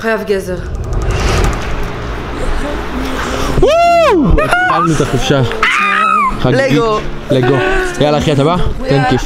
חייב גזר. התחלנו את החופשה. לגו. לגו. יאללה אחי, אתה בא? תן כיף.